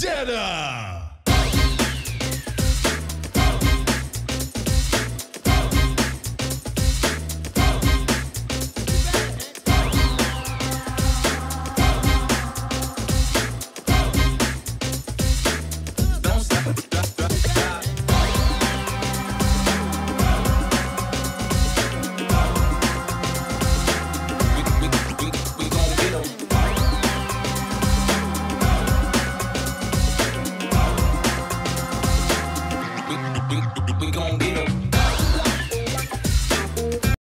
Vendetta. we, we, we, gon' get him.